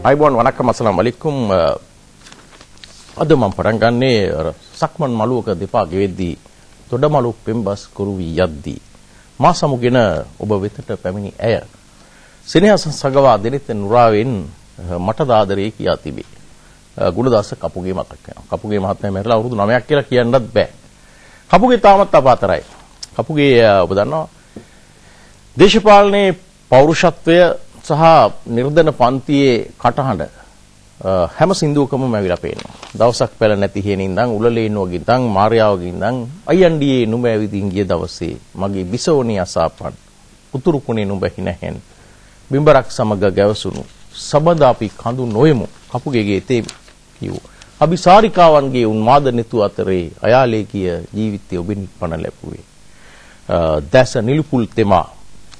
අයිබෝන් වනක්කම අස්සලාම් අලයිකුම් අද මම පටන් ගන්නේ අර සක්මන් මළුවක දෙපා ගෙවෙද්දී දොඩමලු පෙම්බස් කුරුවි යද්දී මා සමුගෙන ඔබ වෙතට පැමිණි ඇය සෙනෙහස සගවා දෙනිත නුරාවෙන් මට දාදරේ කියා තිබේ. ගුණදාස කපුගේ මතක් වෙනවා. කපුගේ මහත්මයා මැරලා අවුරුදු 9ක් කියලා කියන්නත් බෑ. කපුගේ තාමත් අපාතරයි. කපුගේ ඔබ දන්නවා දේශපාලනයේ පෞරුෂත්වය සහ නිර්දන පන්තියේ කටහඬ හැම සින්දුවකම මැවිලා පේනවා. දවසක් පැල නැති හේන ඉඳන් උලලේනුවගේ ඉඳන් මාර්යාවගේ ඉඳන් අයියන්ඩියේ නුඹ ඇවිදින් ගිය දවසේ මගේ බිසෝණී අසාපන් උතුරු කුණේ නුඹ හිනහෙන් බිම්බරක් සමග ගැවසුණු සබඳ අපි කඳු නොයමු කපුගේගේ තේ කිව්. අபிසාරිකාවන්ගේ උන්මාද නිතු අතරේ අයාලේ කිය ජීවිතය ඔබෙන් පණ ලැබුවේ. දැස නිලුපුල් තෙමා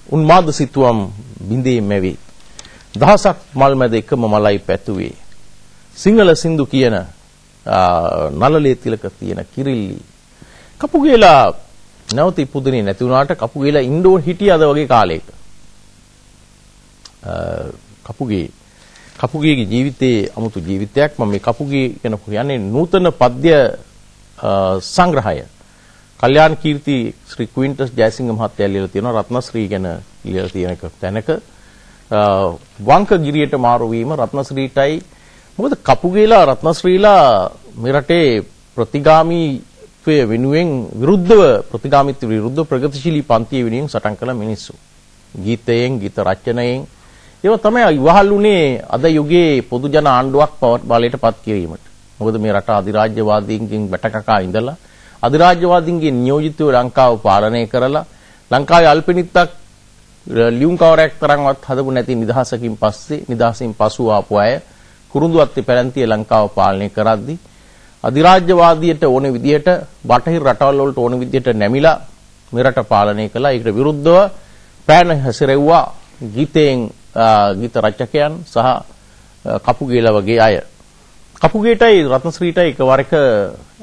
උන්මාද සිතුවම් බිඳේ මැවේ. දහසක් මල් මැද එකම මලයි පැතුවේ. සිංහල සින්දු කියන නලලේ තිලක තියෙන කිරිල්ලි. කපුගේලා නැවත ඉපදුනේ නැති වුණාට කපුගේලා ඉන්ඩෝ හිටියද වගේ කාලයක. කපුගේ කපුගේගේ ජීවිතයේ 아무තු ජීවිතයක් මම මේ කපුගේ ගැන කියන්නේ නූතන පද්‍ය සංග්‍රහය. කල්යාණ කීර්ති ශ්‍රී ක්වින්ටස් ජයසිංහ මහත්තයා ලියලා තියෙනවා රත්නශ්‍රී ගැන ලියලා තියෙන එක තැනක වංක ගිරියට මාරු වීම රත්නශ්‍රීටයි මොකද කපුගේලා රත්නශ්‍රීලා මේ රටේ ප්‍රතිගාමීත්වය වෙනුවෙන් විරුද්ධව ප්‍රතිගාමීත්ව විරුද්ධ ප්‍රගතිශීලී පන්තිය වෙනුවෙන් සටන් කළ මිනිස්සු. ගීතයෙන් ගීත රචනයෙන් ඒව තමයි ඉවහල් වුණේ අද යුගයේ පොදු ජන ආණ්ඩුවක් බලයට පත් කිරීමට. මොකද මේ රට අධිරාජ්‍යවාදීන්ගෙන් වැටකකා ඉඳලා අධිරාජ්‍යවාදීන්ගේ නියෝජිතව ලංකාව පාලනය කරලා ලංකාවේ අල්පිනිත්තක් ලියුම් කවරයක් තරම්වත් හදපු නැති නිදහසකින් පස්සේ නිදහසින් පසු ආපු අය කුරුඳුවත්තේ පැලැන්තිය ලංකාව පාලනය කරද්දී අධිරාජ්‍යවාදීට ඕන විදියට බටහිර රටවල් වලට ඕන විදියට නැමිලා මෙරට පාලනය කළා. ඒකට විරුද්ධව පෑන හැසිරෙව්වා ගීතයෙන් ගීත රචකයන් සහ කපුගේලා වගේ අය. කපුගේටයි රත්නශ්‍රීටයි එකවරක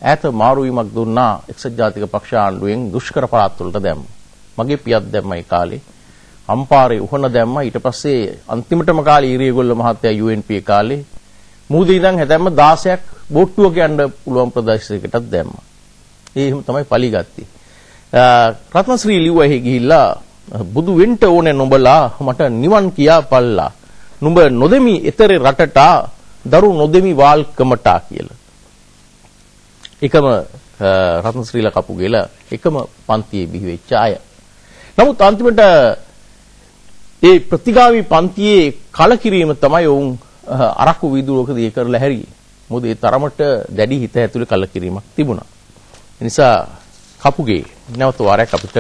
ඈත මාරු වීමක් දුන්නා එක්සත් ජාතික පක්ෂ ආණ්ඩුවෙන් දුෂ්කර පළාත් වලට දැම්ම. මගේ පියත් දැම්මයි කාලේ. අම්පාරේ උහන දැම්මා ඊට පස්සේ අන්තිමටම කාලේ ඊරියගොල්ල මහත්තයා UNP කාලේ මූද ඉඳන් හැදැම්ම 16ක් බෝට්ටුවක යන්න පුළුවන් ප්‍රදේශයකටත් දැම්මා. ඒ එහෙම තමයි පලි ගත්තේ. රත්නශ්‍රී ලිව්වා එහෙ ගිහිල්ලා බුදු වෙන්න ඕනේ නුඹලා මට නිවන් කියා පල්ලා. නුඹ නොදෙමි ඊතරේ රටට දරු නොදෙමි වාල්කමටා කියලා. එකම රත්නශ්‍රීලා කපුගේලා එකම පන්තියේ බිහි වෙච්ච අය. නමුත් අන්තිමට ඒ ප්‍රතිගාමී පන්තියේ කලකිරීම තමයි ඔවුන් අරක්කු වීදුරුවකදී කරලා හැරියේ. මොකද ඒ තරමට දැඩි හිත ඇතුලේ කලකිරීමක් තිබුණා. ඒ නිසා කපුගේ නැවත වාරයක් අපිට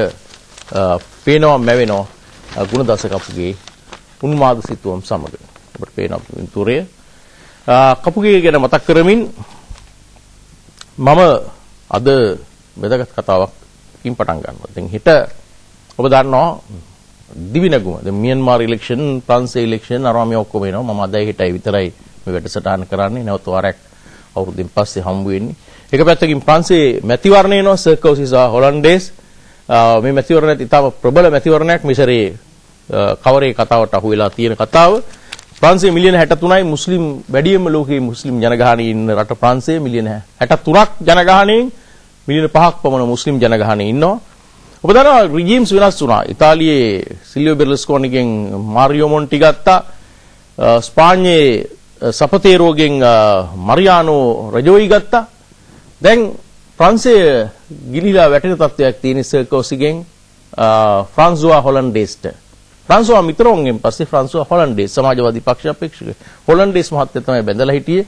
පේනවා මැවෙනවා ගුණදස කපුගේ උන්මාද සිතුවම් සමග. අපිට පේන පින්තූරය කපුගේ ගැන මතක් කරමින් මම අද වැදගත් කතාවක්කින් පටන් ගන්නවා. දැන් හිට ඔබ දන්නවා දිවිනගුම. දැන් මියන්මාර් ඉලෙක්ෂන්, ප්‍රංශ ඉලෙක්ෂන් අරවා මේ ඔක්කොම එනවා. මම අදයි හිටයි විතරයි මේ වැඩසටහන කරන්නේ. නැවත වාරයක් අවුරුද්දෙන් පස්සේ හම්බ වෙන්නේ. එක පැත්තකින් ප්‍රංශයේ මැතිවරණ එනවා සර්කෝසිස් හොලන්ඩේස්. මේ මැතිවරණයත් ඉතාම ප්‍රබල මැතිවරණයක් මිසරේ කවරේ කතාවට අහු වෙලා තියෙන කතාව. ප්‍රංශයේ මිලියන 63යි මුස්ලිම් වැඩියෙන්ම ලෝකයේ මුස්ලිම් ජනගහනය ඉන්න රට ප්‍රංශයේ මිලියන 63ක් ජනගහනයෙන් මිලියන 5ක් පමණ මුස්ලිම් ජනගහනය ඉන්නවා. ඔබ දන්නවා රිජීම්ස් වෙනස් වුණා. ඉතාලියේ සිල්වියෝ බෙර්ලස්කෝනිගෙන් මාරියෝ මොන්ටි ගත්තා. ස්පාඤ්ඤේ සපතේරෝගෙන් මරියානෝ රජෝයි ගත්තා. දැන් ප්‍රංශයේ ගිලිලා වැටෙන තත්ත්වයක් තියෙන සර්කෝසිගෙන් ෆ්‍රාන්සුවා හොලන්ඩේස්ට. ෆ්‍රාන්සුවා මිත්‍රෝන්ගෙන් පස්සේ ෆ්‍රාන්සුවා හොලන්ඩේස් සමාජවාදී පක්ෂ අපේක්ෂක. හොලන්ඩේස් මහත්තයා තමයි බැඳලා හිටියේ.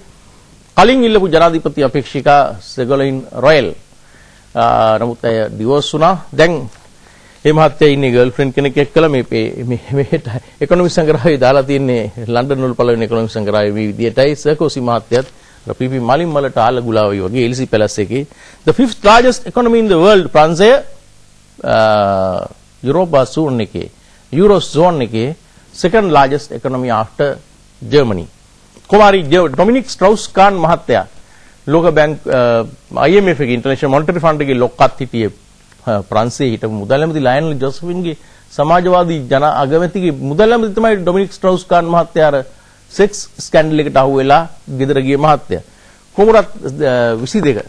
කලින් ඉල්ලපු ජනාධිපති අපේක්ෂිකා සෙගොලින් රොයල් නමුත් ඇය ඩිවෝස් වුණා. දැන් මේ මහත්තයා ඉන්නේ ගර්ල්ෆ්‍රෙන්ඩ් කෙනෙක් එක්කලා මේ මේ මෙහෙට ඉකොනොමික් සංග්‍රහය දාලා තින්නේ ලන්ඩන් වල පළවෙනි ඉකොනොමික් සංග්‍රහය මේ විදියටයි සර්කෝසි මහත්තයත් පීපී මලින් මලට ආල ගුලාවයි වගේ එල්සි පැලස් එකේ the fifth largest economy in the world ප්‍රංශය යුරෝපා සූන් එකේ යුරෝ zone එකේ second largest economy after Germany කුමාරි ඩොමිනික් ස්ට්‍රauss කාන් මහත්තයා ලෝක බැංක් IMF එකේ ඉන්ටර්නැෂනල් මොනිටරි ෆන්ඩ් එකේ ලොක්කත් හිටියේ ප්‍රංශයේ හිටපු මුදල් ඇමති ලයනල් ජොසෆින්ගේ සමාජවාදී ජන අගමැතිගේ මුදල් ඇමති තමයි ඩොමිනික් ස්ට්‍රauss කාන් මහත්තයා අර සෙක්ස් ස්කැන්ඩල් එකට අහු වෙලා ගෙදර ගිය මහත්තයා. කොමුරත් 22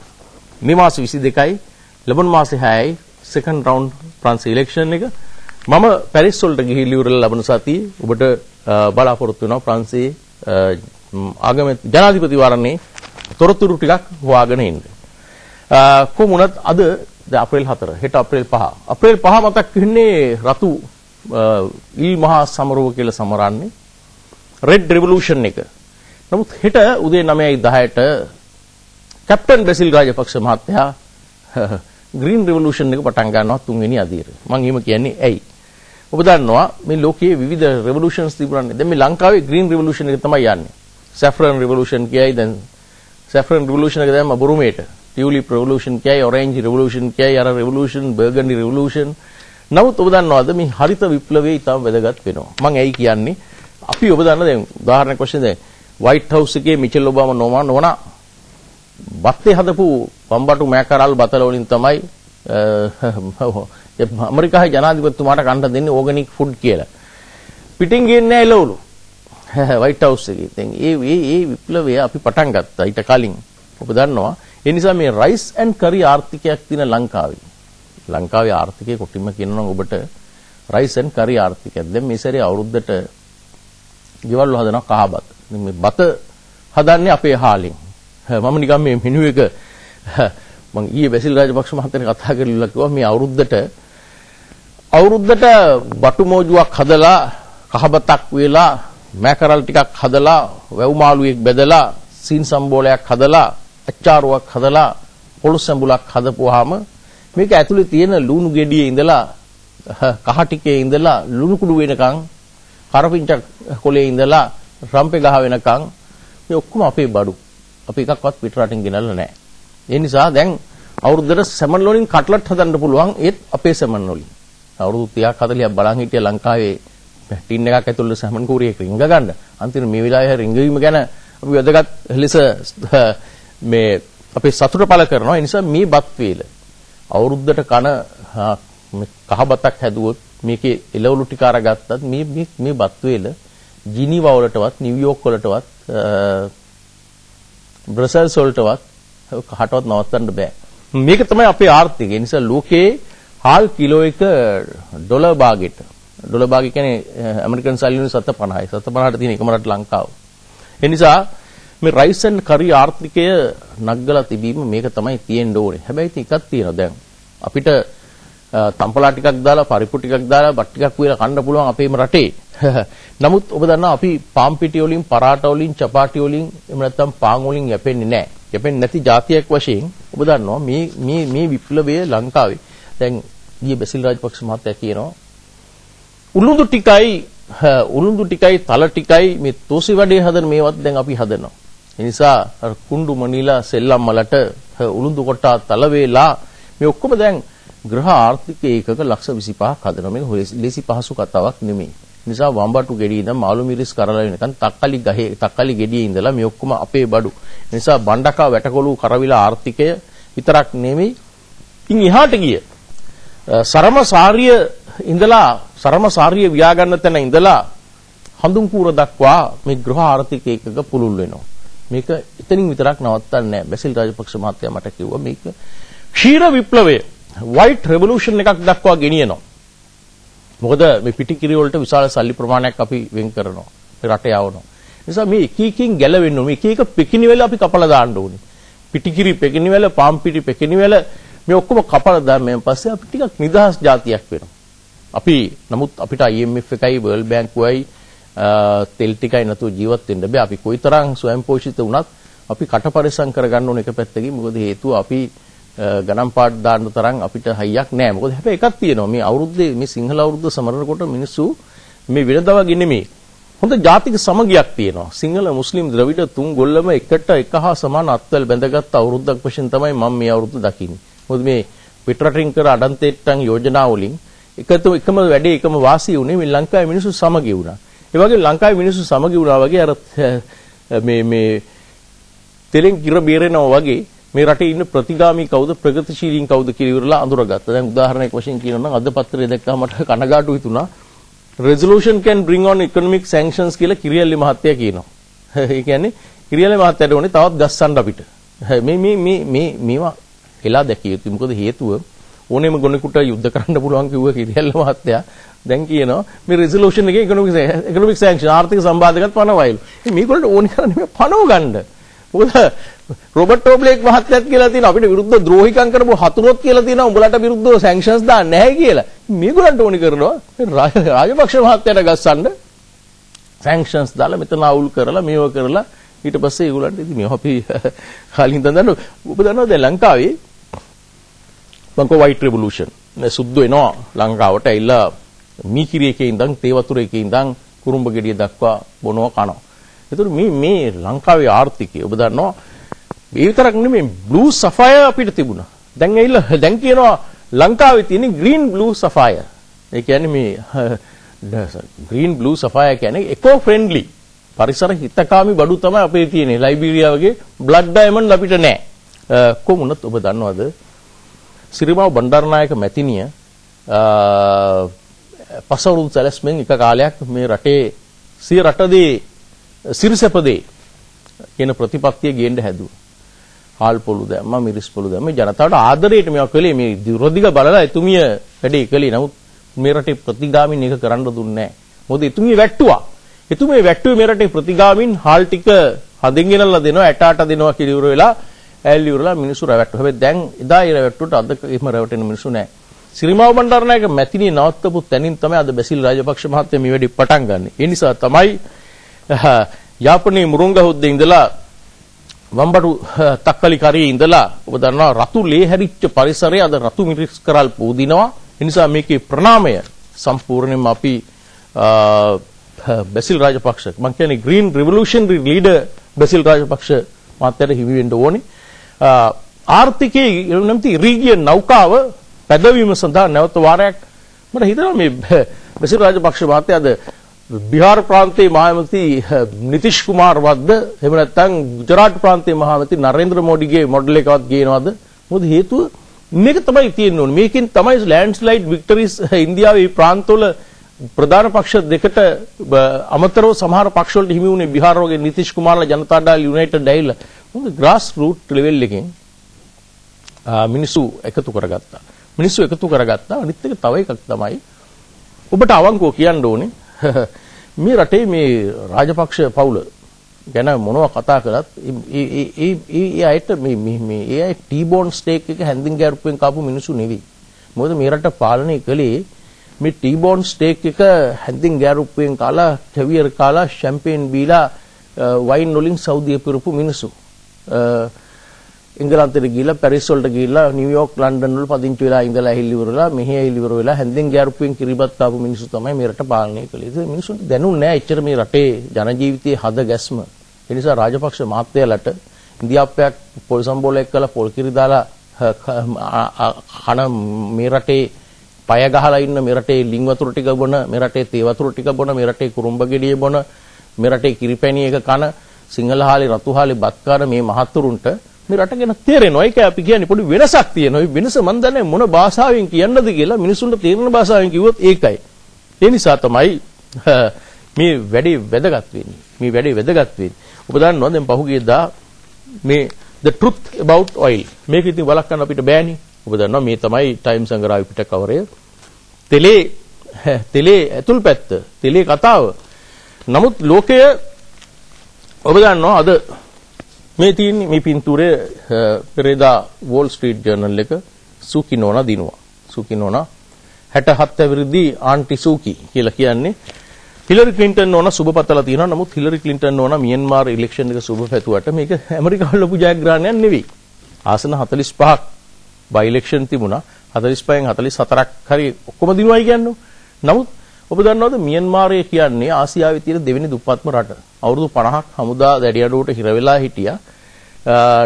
මේ මාස 22යි ලබන මාසේ 6යි සෙකන්ඩ් රවුන්ඩ් ප්‍රංශ ඉලෙක්ෂන් එක මම පැරිස් වලට ගිහිල්ලා ඉවරලා ලබන සතියේ ඔබට බලාපොරොත්තු වෙනවා ප්‍රංශයේ ආගම ජනාධිපති වරණේ තොරතුරු ටිකක් හොයාගෙන ඉන්න. කොමුණත් අද අප්‍රේල් 4 හෙට අප්‍රේල් 5 අප්‍රේල් 5 මතක් වෙන්නේ රතු ඉල් මහා සමරුව කියලා සමරන්නේ රෙඩ් රිවොලූෂන් එක. නමුත් හෙට උදේ 9යි 10ට කැප්ටන් බෙසිල් රාජපක්ෂ මහත්තයා ග්‍රීන් රිවොලූෂන් එක පටන් ගන්නවා තුන්වෙනි අදියර. මම එහෙම කියන්නේ ඇයි? ඔබ දන්නවා මේ ලෝකයේ විවිධ රිවොලූෂන්ස් තිබුණානේ. දැන් මේ ලංකාවේ ග්‍රීන් රිවොලූෂන් එක තමයි යන්නේ. සැෆ්‍රන් රිවොලූෂන් කියයි දැන් සැෆ්‍රන් රිවොලූෂන් එක දැම්ම බුරුමේට. ටියුලිප් රිවොලූෂන් කියයි ඔරෙන්ජ් රිවොලූෂන් කියයි අර රිවොලූෂන් බර්ගන්ඩි රිවොලූෂන්. නමුත් ඔබ දන්නවද මේ හරිත විප්ලවයේ ඊටම වැදගත් වෙනවා. මම ඇයි කියන්නේ? අපි ඔබ දන්න දැන් උදාහරණයක් වශයෙන් දැන් වයිට් හවුස් එකේ මිචෙල් ඔබාමා නෝමා නෝනා බත්තේ හදපු පම්බටු මෑකරල් බතල වලින් තමයි ඇමරිකාවේ ජනාධිපතිතුමාට කන්න දෙන්නේ ඕගනික් ෆුඩ් කියලා. පිටින් ගියන්නේ එළවලු. වයිට් හවුස් එකේ. දැන් ඒ ඒ ඒ විප්ලවය අපි පටන් ගත්තා ඊට කලින්. ඔබ දන්නවා. ඒ නිසා මේ රයිස් ඇන්ඩ් කරි ආර්ථිකයක් තියෙන ලංකාවේ. ලංකාවේ ආර්ථිකය කොටින්ම කියනවා ඔබට රයිස් ඇන්ඩ් කරි ආර්ථිකයක්. දැන් මේ සැරේ අවුරුද්දට ගෙවල් හදනවා කහබත්. මේ බත හදන්නේ අපේ හාලෙන්. මම නිකන් මේ මෙනු එක මම ඊයේ බැසිල් රාජපක්ෂ මහත්තයාට කතා කරලා කිව්වා මේ අවුරුද්දට අවුරුද්දට බටු මෝජුවක් හදලා කහබතක් වේලා මෑකරල් ටිකක් හදලා වැව් මාළුවෙක් බෙදලා සීන් සම්බෝලයක් හදලා අච්චාරුවක් හදලා පොළු සම්බුලක් හදපුවාම මේක ඇතුලේ තියෙන ලුණු ගෙඩියේ ඉඳලා කහ ටිකේ ඉඳලා ලුණු කුඩු වෙනකන් කරපිංච කොලේ ඉඳලා රම්පේ ගහ වෙනකන් මේ ඔක්කොම අපේ බඩු. අපි එකක්වත් පිට රටින් ගෙනල්ලා නැහැ. ඒ නිසා දැන් අවුරුද්දට සැමන් වලින් කට්ලට් හදන්න පුළුවන් ඒත් අපේ සැමන් වලින්. අවුරුදු 30ක් 40ක් බලන් හිටිය ලංකාවේ ටින් එකක් ඇතුළේ සැමන් කූරියක් රිංග ගන්න. අන්තිම මේ වෙලාවේ රිංගවීම ගැන අපි වැදගත් ලෙස මේ අපේ සතුට පළ කරනවා. ඒ නිසා මේ බත් වේල අවුරුද්දට කන කහ බතක් හැදුවොත් මේකේ එළවලු ටික අරගත්තත් මේ මේ බත් වේල ජිනීවා වලටවත් නිව්යෝක් වලටවත් බ්‍රසල්ස් වලටවත් කහටවත් නවත්තන්න බෑ. මේක තමයි අපේ ආර්ථිකය. ඒ නිසා ලෝකයේ හාල් කිලෝ එක ඩොලර් භාගයට ඩොලර් භාගය කියන්නේ eh, ඇමරිකන් සල්ලි වලින් 750යි. 750ට තියෙන එකම රට ලංකාව. ඒ නිසා මේ රයිස් ඇන්ඩ් කරි ආර්ථිකය නග්ගලා තිබීම මේක තමයි තියෙන්න ඕනේ. හැබැයි ඉතින් එකක් තියෙනවා දැන් අපිට eh, තම්පලා ටිකක් දාලා පරිප්පු ටිකක් දාලා බත් ටිකක් වේලා කන්න පුළුවන් අපේම රටේ. නමුත් ඔබ දන්නවා අපි පාම් පිටි වලින් පරාටා වලින් චපාටි වලින් එහෙම නැත්නම් පාන් වලින් යැපෙන්නේ නැහැ. යැපෙන්නේ නැති જાතියක් වශයෙන් ඔබ දන්නවා මේ මේ මේ විප්ලවය ලංකාවේ දැන් ගිය බැසිල් රාජපක්ෂ මහත්තයා කියනවා උළුඳු ටිකයි උළුඳු ටිකයි තල ටිකයි මේ තෝසි වැඩේ හදන මේවත් දැන් අපි හදනවා. ඒ නිසා අර කුණ්ඩු මණිලා සෙල්ලම් වලට උළුඳු කොටා තල වේලා මේ ඔක්කොම දැන් ග්‍රහ ආර්ථික ඒකක ලක්ෂ 25ක් හදනවා. මේක ලේසි පහසු කතාවක් නෙමෙයි. නිසා වම්බටු ගෙඩිය ඉඳන් මාළු මිරිස් කරලා වෙනකන් තක්කලි ගහේ තක්කලි ගෙඩියේ ඉඳලා මේ ඔක්කොම අපේ බඩු. නිසා බණ්ඩකා වැටකොළු කරවිලා ආර්ථිකය විතරක් නෙමෙයි. ඉන් එහාට ගිය සරම සාරිය ඉඳලා සරම සාරිය ව්‍යා ගන්න තැන ඉඳලා හඳුන් කූර දක්වා මේ ගෘහ ආර්ථික ඒකක පුළුල් වෙනවා. මේක එතනින් විතරක් නවත්තන්නේ නැහැ. බැසිල් රාජපක්ෂ මහත්තයා මට කිව්වා මේක ක්ෂීර විප්ලවය white revolution එකක් දක්වා ගෙනියනවා. මොකද මේ පිටිකිරි වලට විශාල සල්ලි ප්‍රමාණයක් අපි වෙන් කරනවා. මේ රටේ යවනවා. නිසා මේ එක එකකින් ගැලවෙන්න ඕනේ. එක එක පිකිනිවැල අපි කපලා දාන්න ඕනේ. පිටිකිරි පිකිනිවැල, පාම් පිටි පිකිනිවැල මේ ඔක්කොම කපලා දාමෙන් පස්සේ අපි ටිකක් නිදහස් జాතියක් වෙනවා. අපි නමුත් අපිට IMF එකයි World Bank එකයි තෙල් ටිකයි නැතුව ජීවත් වෙන්න බෑ. අපි කොයිතරම් ස්වයං පෝෂිත වුණත් අපි කට පරිසම් කරගන්න ඕන එක පැත්තකින්. මොකද හේතුව අපි ගණන් පාඩ දාන්න තරම් අපිට හයියක් නැහැ. මොකද හැබැයි එකක් තියෙනවා. මේ අවුරුද්දේ මේ සිංහල අවුරුද්ද සමරනකොට මිනිස්සු මේ වෙනදා වගේ නෙමෙයි. හොඳ ජාතික සමගියක් තියෙනවා. සිංහල මුස්ලිම් ද්‍රවිඩ තුන් ගොල්ලම එකට එක හා සමාන අත්වල බැඳගත් අවුරුද්දක් වශයෙන් තමයි මම මේ අවුරුද්ද දකින්නේ. මොකද මේ පිටරටින් කර අඩන්තෙට්ටන් යෝජනා වලින් එකතු එකම වැඩේ එකම වාසිය උනේ මේ ලංකාවේ මිනිස්සු සමගි වුණා. ඒ වගේ ලංකාවේ මිනිස්සු සමගි වුණා වගේ අර මේ මේ තෙලෙන් කිර බේරෙනවා වගේ මේ රටේ ඉන්න ප්‍රතිගාමී කවුද ප්‍රගතිශීලීන් කවුද කියලා ඉවරලා අඳුරගත්තා. දැන් උදාහරණයක් වශයෙන් කියනවා නම් අද පත්‍රය දැක්කම මට කනගාටු හිතුණා. resolution can bring on economic sanctions කියලා කිරියල්ලි මහත්තයා කියනවා. ඒ කියන්නේ කිරියල්ලි මහත්තයාට ඕනේ තවත් ගස්සන්න අපිට. මේ මේ මේ මේ මේවා එලා දැකිය යුතුයි. මොකද හේතුව ඕනෙම ගොනෙකුට යුද්ධ කරන්න පුළුවන් කිව්ව කිරියල්ලි මහත්තයා දැන් කියනවා මේ resolution එකේ economic economic sanction ආර්ථික සම්බාධකත් පනවයිලු. මේගොල්ලෝ ඕනේ කරන්නේ පනව ගන්න. මොකද රොබර්ට් ටෝබ්ලේක් මහත්තයත් කියලා තියෙනවා අපිට විරුද්ධ ද්‍රෝහිකම් කරපු හතුරොත් කියලා තියෙනවා උඹලට විරුද්ධව සැන්ක්ෂන්ස් දාන්න නැහැ කියලා. මේගොල්ලන්ට ඕනි කරනවා රාජපක්ෂ මහත්තයාට ගස්සන්න සැන්ක්ෂන්ස් දාලා මෙතන අවුල් කරලා මේව කරලා ඊට පස්සේ ඒගොල්ලන්ට ඉතින් මේව අපි කලින් දන්න ඔබ දන්නවද ලංකාවේ බංකෝ වයිට් රෙවොලූෂන් සුද්දෝ එනවා ලංකාවට ඇවිල්ලා මීකිරියකේ ඉඳන් තේ වතුරේකේ ඉඳන් කුරුම්බ ගෙඩිය දක්වා බොනවා කනවා. ඒතකොට මේ මේ ලංකාවේ ආර්ථිකය ඔබ දන්නවා ඒ විතරක් නෙමෙයි බ්ලූ සෆයර් අපිට තිබුණා. දැන් ඇවිල්ලා දැන් කියනවා ලංකාවේ තියෙන ග්‍රීන් බ්ලූ සෆයර්. ඒ කියන්නේ මේ ග්‍රීන් බ්ලූ සෆයර් කියන්නේ එකෝ ෆ්‍රෙන්ඩ්ලි. පරිසර හිතකාමී බඩු තමයි අපේ තියෙන්නේ. ලයිබීරියා වගේ බ්ලඩ් ඩයමන්ඩ් අපිට නැහැ. කොහොමුණත් ඔබ දන්නවද? සිරිමාව බණ්ඩාරනායක මැතිණිය පසවුරුදු සැලැස්මෙන් එක කාලයක් මේ රටේ සිය රටදී සිරිසැපදේ කියන ප්‍රතිපත්තිය ගේන්න හැදුවා. හාල් පොළු දැම්මා මිරිස් පොළු දැම්මා. ජනතාවට ආදරයට මේවා කළේ මේ විරෝධික බලලා එතුමිය වැඩේ කළේ. නමුත් මේ රටේ ප්‍රතිගාමින් ඒක කරන්න දුන්නේ නැහැ. මොකද එතුමිය වැට්ටුවා. එතුමිය වැට්ටුවේ මේ රටේ ප්‍රතිගාමින් හාල් ටික හදින් ගෙනල්ලා දෙනවා ඇට අට දෙනවා කියලා ඉවර වෙලා ඇල් ඉවරලා මිනිස්සු රැවට්ටුවා හැබැයි දැන් එදා ඒ රැවට්ටුවට අද එහෙම රැවටෙන මිනිස්සු නැහැ සිරිමාව බණ්ඩාරනායක මැතිණිය නවත්තපු තැනින් තමයි අද බැසිල් රාජපක්ෂ මහත්තයා මේ වැඩේ පටන් ගන්න. ඒ නිසා තමයි යාපනයේ මුරුංගහොද්දේ ඉඳලා වම්බටු තක්කලි කරේ ඉඳලා ඔබ දන්නවා රතු ලේ හැරිච්ච පරිසරය අද රතු මිරිස් කරල් පූදිනවා. ඒ නිසා මේකේ ප්‍රණාමය සම්පූර්ණයෙන්ම අපි බැසිල් රාජපක්ෂ මම කියන්නේ green revolutionary leader Basil Rajapaksa මහත්තයාට හිමි වෙන්න ඕනේ. ආර්ථිකයේ නැමැති රීගියන් නෞකාව පැදවීම සඳහා නැවත වාරයක් මට හිතෙනවා මේ බැසිල් රාජපක්ෂ මහත්තයාද බිහාර ප්‍රාන්තයේ මහමැති නිතිෂ් කුමාර් වද්ද එහෙම නැත්නම් ගුජරාට් ප්‍රාන්තයේ මහමැති නරේන්ද්‍ර මෝඩිගේ මොඩල් එකවත් ගේනවද මොකද හේතුව මේක තමයි තියෙන්න ඕනේ මේකෙන් තමයි ලෑන්ඩ්ස්ලයිඩ් වික්ටරිස් ඉන්දියාවේ ප්‍රාන්තවල ප්‍රධාන පක්ෂ දෙකට අමතරව සමහර පක්ෂ වලට හිමි වුණේ බිහාර වගේ නිතිෂ් කුමාර්ලා ජනතා දල් යුනයිටඩ් ඇවිල්ලා මොකද ග්‍රාස් රූට් ලෙවල් එකෙන් මිනිස්සු එකතු කරගත්තා මිනිස්සු එකතු කරගත්තා අනිත් එක තව එකක් තමයි ඔබට අවංකව කියන්න ඕනේ මේ රටේ මේ රාජපක්ෂ පවුල ගැන මොනවා කතා කළත් ඒ ඒ ඒ අයට මේ මේ ඒ අය ටී-බෝන් ස්ටේක් එක හැන්දින් ගෑරුප්පෙන් කාපු මිනිස්සු නෙවෙයි. මොකද මේ රට පාලනය කළේ මේ ටී-බෝන් ස්ටේක් එක හැන්දින් ගෑරුප්පෙන් කාලා කැවියර් කාලා ෂැම්පේන් බීලා වයින් වලින් සෞදිය පිරපු මිනිස්සු. එංගලන්තෙට ගිහිල්ලා පැරිස් වලට ගිහිල්ලා නිව්යෝක් ලන්ඩන් වල පදිංචි වෙලා ඉඳලා ඇහිලි ඉවරලා මෙහි ඇහිලි ඉවර වෙලා හැන්දෙන් ගෑරුප්පෙන් කිරිබත් කාපු මිනිස්සු තමයි මේ රට පාලනය කළේ. ඒක මිනිස්සුන්ට දැනුන්නේ නැහැ එච්චර මේ රටේ ජන ජීවිතයේ හද ගැස්ම. ඒ නිසා රාජපක්ෂ මහත්තයාලට ඉන්දියාප්පයක් පොල් සම්බෝලයක් කළා පොල් කිරි දාලා කන මේ රටේ පය ගහලා ඉන්න මේ රටේ ලිං වතුර ටික බොන මේ රටේ තේ වතුර ටික බොන මේ රටේ කුරුම්බ ගෙඩිය බොන මේ රටේ කිරිපැණි එක කන සිංහල හාලේ රතු හාලේ බත් කාන මේ මහත්තුරුන්ට මේ රට ගැන තේරෙනවා. ඒක අපි කියන්නේ පොඩි වෙනසක් තියෙනවා. මේ වෙනස මන් දන්නේ මොන භාෂාවෙන් කියන්නද කියලා මිනිසුන්ට තේරෙන භාෂාවෙන් කිව්වොත් ඒකයි. ඒ නිසා තමයි මේ වැඩේ වැදගත් වෙන්නේ. මේ වැඩේ වැදගත් වෙන්නේ. ඔබ දන්නවා දැන් පහුගිය දා මේ the truth about oil මේක ඉතින් වළක්වන්න අපිට බෑනේ. ඔබ දන්නවා මේ තමයි ටයිම් සංග්‍රහය පිට කවරය. තෙලේ තෙලේ ඇතුල් පැත්ත තෙලේ කතාව. නමුත් ලෝකය ඔබ දන්නවා අද මේ තියෙන්නේ මේ පින්තූරය පෙරේදා වෝල් ස්ට්‍රීට් ජර්නල් එක සූකි නෝනා දිනුවා. සූකි නෝනා 67 අවුරුද්දේ ආන්ටි සූකි කියලා කියන්නේ හිලරි ක්ලින්ටන් නෝනා සුබපතලා තියෙනවා. නමුත් හිලරි ක්ලින්ටන් නෝනා මියන්මාර් ඉලෙක්ෂන් එක සුබ පැතුවට මේක ඇමරිකාවේ ලොකු ජයග්‍රහණයක් නෙවෙයි. ආසන 45ක් බයි ඉලෙක්ෂන් තිබුණා. 45න් 44ක් හරි ඔක්කොම දිනුවයි කියන්නේ. නමුත් ඔබ දන්නවද මියන්මාරය කියන්නේ ආසියාවේ තියෙන දෙවෙනි දුප්පත්ම රට. අවුරුදු 50ක් හමුදා දැඩි අඩුවට හිර වෙලා හිටියා.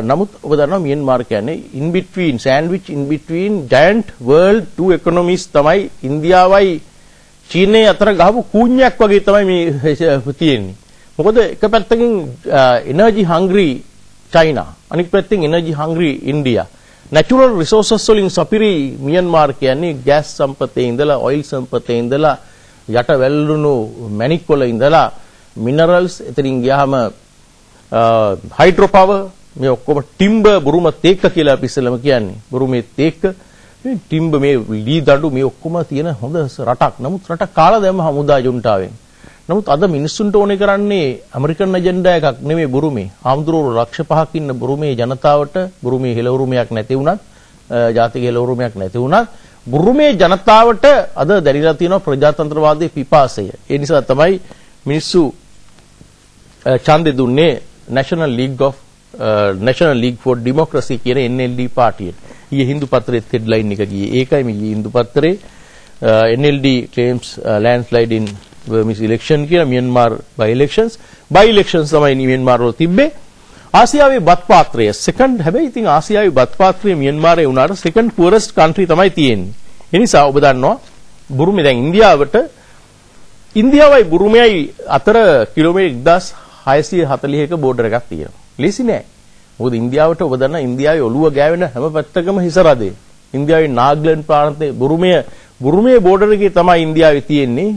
නමුත් ඔබ දන්නවා මියන්මාර් කියන්නේ in between sandwich in between giant world two economies තමයි ඉන්දියාවයි චීනයේ අතර ගහපු කූඤ්ඤයක් වගේ තමයි මේ තියෙන්නේ. මොකද එක පැත්තකින් energy hungry China අනිත් පැත්තෙන් energy hungry India. natural resources වලින් සපිරි මියන්මාර් කියන්නේ ගෑස් සම්පතේ ඉඳලා ඔයිල් සම්පතේ ඉඳලා යට වැල්ලුණු මැණික් වල ඉඳලා මිනරල්ස් එතනින් ගියාම හයිඩ්‍රෝ පවර් මේ ඔක්කොම ටිම්බර් බුරුම තේක්ක කියලා අපි ඉස්සෙල්ලම කියන්නේ. බුරුමේ තේක්ක මේ ටිම්බ මේ ලී දඬු මේ ඔක්කොම තියෙන හොඳ රටක්. නමුත් රටක් කාලා දැම්ම හමුදා ජුන්ටාවෙන්. නමුත් අද මිනිස්සුන්ට ඕනේ කරන්නේ ඇමරිකන් ඇජෙන්ඩා එකක් නෙමෙයි බුරුමේ. ආම්දුරෝ ලක්ෂ පහක් ඉන්න බුරුමේ ජනතාවට බුරුමේ හෙළවුරුමයක් නැති වුණත්, ජාතික හෙළවුරුමයක් නැති වුණත් බුරුමේ ජනතාවට අද දැරිලා තියෙනවා ප්‍රජාතන්ත්‍රවාදයේ පිපාසය. ඒ නිසා තමයි මිනිස්සු ඡන්දෙ දුන්නේ National League of uh, National League for Democracy කියන NLD පාර්ටියට. ඊයේ හින්දු පත්‍රයේ හෙඩ්ලයින් එක ගියේ. ඒකයි මේ හින්දු පත්‍රයේ NLD claims uh, landslide in Burmese election කියලා Myanmar by elections. by elections තමයි මියන්මාර් වල තිබ්බේ. ආසියාවේ බත් පාත්‍රය සෙකන්ඩ් හැබැයි ඉතින් ආසියාවේ බත් පාත්‍රය මියන්මාරේ වුණාට සෙකන්ඩ් පුවරස්ට් කන්ට්‍රි තමයි තියෙන්නේ. ඒ නිසා ඔබ දන්නවා බුරුමේ දැන් ඉන්දියාවට ඉන්දියාවයි බුරුමයයි අතර කිලෝමීටර් 1640ක බෝඩර් එකක් තියෙනවා. ලේසි නෑ. මොකද ඉන්දියාවට ඔබ දන්නා ඉන්දියාවේ ඔළුව ගෑවෙන හැම පැත්තකම හිස රදේ. ඉන්දියාවේ නාග්ලන් ප්‍රාන්තයේ බුරුමය බුරුමේ බෝඩර් එකේ තමයි ඉන්දියාවේ තියෙන්නේ.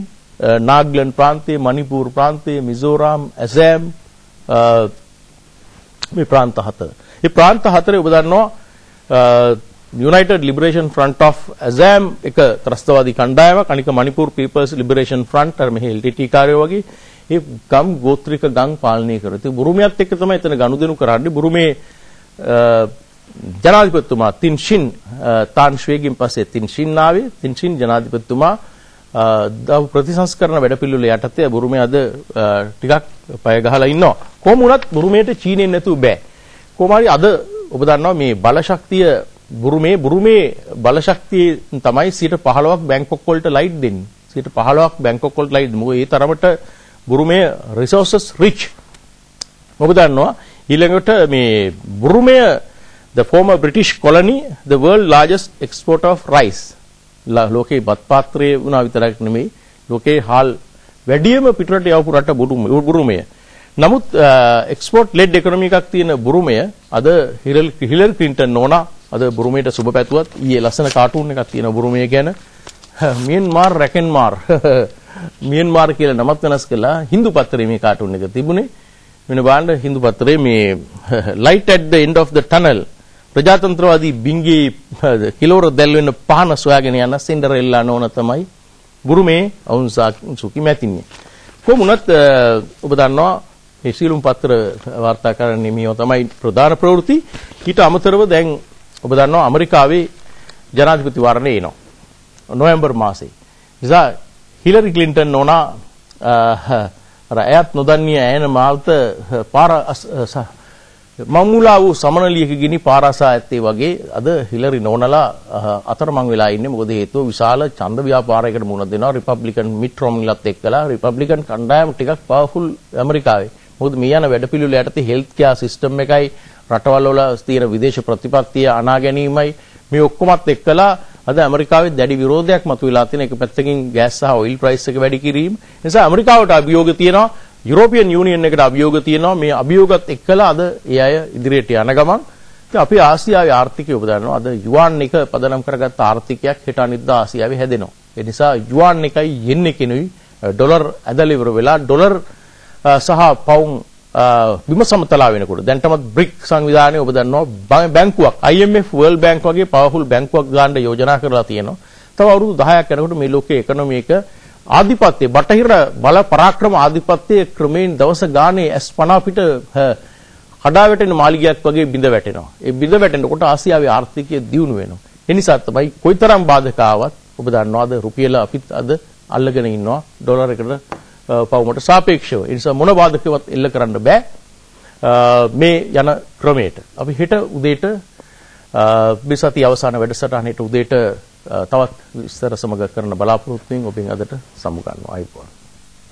නාග්ලන් ප්‍රාන්තයේ, මණිපූර් ප්‍රාන්තයේ, මිසෝරාම්, ඇසෑම් මේ ප්‍රාන්ත හතර. මේ ප්‍රාන්ත හතරේ ඔබ දන්නවා United Liberation Front of Assam එක ත්‍රස්තවාදී කණ්ඩායමක් අනික මණිපුර People's Liberation Front අර මෙහි LTT කාර්යෝ වගේ ඒ ගම් ගෝත්‍රික ගම් පාලනය කරා. ඉතින් බුරුමියත් එක්ක තමයි එතන ගනුදෙනු කරන්නේ. බුරුමේ ජනාධිපතිතුමා තින්ෂින් තාන්ශ්වේගෙන් පස්සේ තින්ෂින් ආවේ. තින්ෂින් ජනාධිපතිතුමා දව ප්‍රතිසංස්කරණ වැඩපිළිවෙල යටතේ බුරුමේ අද ටිකක් පය ගහලා ඉන්නවා. කොහොම වුණත් බුරුමේට චීනෙන් නැතුව බෑ. කොහොම හරි අද ඔබ දන්නවා මේ බලශක්තිය බුරුමේ බුරුමේ බලශක්තිය තමයි 15ක් බැංකොක් වලට ලයිට් දෙන්නේ. 15ක් බැංකොක් වලට ලයිට් මොකද ඒ තරමට බුරුමය resources rich ඔබ දන්නවා ඊළඟට මේ බුරුමය the former british colony the world largest exporter of rice ලෝකේ බත් පාත්‍රයේ වුණා විතරක් නෙමෙයි. ලෝකේ හාල් වැඩියම පිටරට යවපු රට බුරුමය. නමුත් එක්ස්පෝර්ට් ලෙඩ් ඉකොනොමි එකක් තියෙන බුරුමය අද හිලර් ක්ලින්ටන් නෝනා අද බුරුමයට සුබ පැතුවත් ඊයේ ලස්සන කාටූන් එකක් තියෙන බුරුමය ගැන. මියන්මාර් රැකෙන්මාර් මියන්මාර් කියලා නමත් වෙනස් කළා. හින්දු පත්‍රයේ මේ කාටුන් එක තිබුණේ. වෙන බාණ්ඩ හින්දු පත්‍රයේ මේ light at the end of the tunnel ප්‍රජාතන්ත්‍රවාදී බිංගේ කිලෝර දැල් වෙන පහන සොයාගෙන යන සින්ඩරෙල්ලා නෝන තමයි බුරුමේ අවුන්සා සුකි මැතින්නේ. කොමුණත් ඔබ දන්නවා මේ සීලුම් පත්‍ර වාර්තා කරන්නේ මේව තමයි ප්‍රධාන ප්‍රවෘත්ති. ඊට අමතරව දැන් ඔබ දන්නවා ඇමරිකාවේ ජනාධිපති වරණය එනවා. නොවැම්බර් මාසේ. නිසා හිලරි ක්ලින්ටන් නෝනා අර ඇයත් නොදන්නේ ඇයන මාල්ත පාර මම්මුලා වූ සමනලියක ගිනි පාරසා ඇත්තේ වගේ අද හිලරි නෝනලා අතරමං වෙලා ඉන්නේ. මොකද හේතුව විශාල ඡන්ද ව්‍යාපාරයකට මුහුණ දෙනවා රිපබ්ලිකන් මිට් රොම්නිලත් එක්කලා. රිපබ්ලිකන් කණ්ඩායම ටිකක් පවර්ෆුල් ඇමරිකාවේ. මොකද මේ යන වැඩපිළිවෙල යටතේ හෙල්ත් කෙයාර් සිස්ටම් එකයි රටවල් වල තියෙන විදේශ ප්‍රතිපත්තිය අනා ගැනීමයි මේ ඔක්කොමත් එක්කලා අද ඇමරිකාවේ දැඩි විරෝධයක් මතුවලා තියෙන එක පැත්තකින් ගෑස් සහ ඔයිල් ප්‍රයිස් එක වැඩි කිරීම. නිසා ඇමරිකාවට අභියෝග තියෙනවා යුරෝපියන් යූනියන් එකට අභියෝග තියෙනවා. මේ අභියෝගත් එක්කලා අද ඒ අය ඉදිරියට යන ගමන්. ඉතින් අපි ආසියාවේ ආර්ථිකය ඔබ දන්නවා අද යුවාන් එක පදනම් කරගත්ත ආර්ථිකයක් හෙට අනිද්දා ආසියාවේ හැදෙනවා. ඒ නිසා යුවාන් එකයි යෙන් එකෙනුයි ඩොලර් ඇදලා ඉවර වෙලා ඩොලර් සහ පවුම් බිම සමතලා වෙනකොට. දැන්ටමත් බ්‍රික් සංවිධානය ඔබ දන්නවා බැංකුවක් IMF World Bank වගේ පවර්ෆුල් බැංකුවක් ගන්න යෝජනා කරලා තියෙනවා. තව අවුරුදු 10ක් යනකොට මේ ලෝකයේ ඉකොනොමි එක ආධිපත්‍ය බටහිර බල පරාක්‍රම ආධිපත්‍යයේ ක්‍රමයෙන් දවස ගානේ S50 පිට කඩා වැටෙන මාලිගයක් වගේ බිඳ වැටෙනවා. ඒ බිඳ වැටෙනකොට ආසියාවේ ආර්ථිකය දියුණු වෙනවා. ඒ නිසා තමයි කොයිතරම් බාධක ආවත් ඔබ දන්නවාද රුපියල අපිත් අද අල්ලගෙන ඉන්නවා ඩොලර් එකට පවුමට සාපේක්ෂව. ඒ නිසා මොන බාධකවත් එල්ල කරන්න බෑ. මේ යන ක්‍රමයට. අපි හෙට උදේට මේ සතිය අවසාන වැඩසටහනේට උදේට තවත් විස්තර සමග කරන බලාපොරොත්තු වෙමින් ඔබෙන් අදට සමු ගන්නවා. අයිබෝන්.